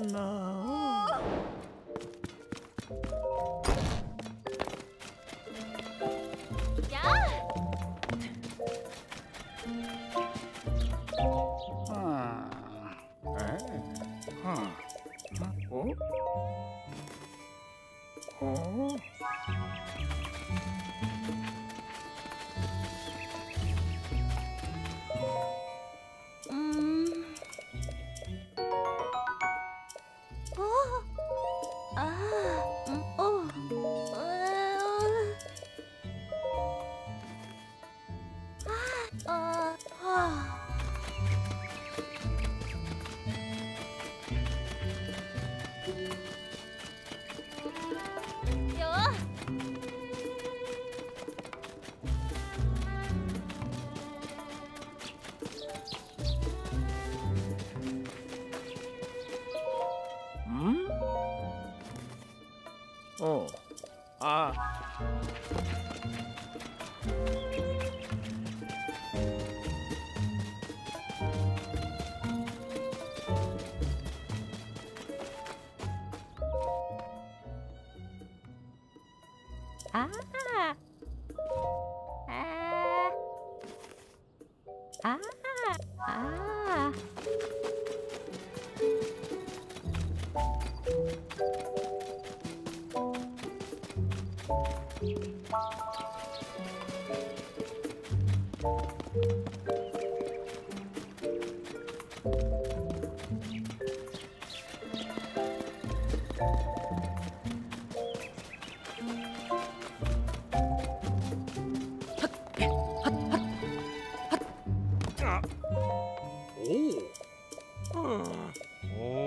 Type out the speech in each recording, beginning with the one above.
No. Yeah. Ah. Hey. Huh. huh. Oh. Oh. 어. 아. 아. 아.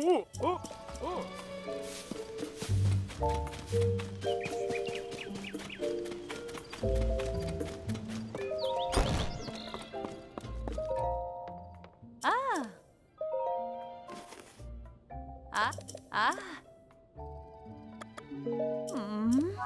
오. 어. 어. 아. 아. 아. 음.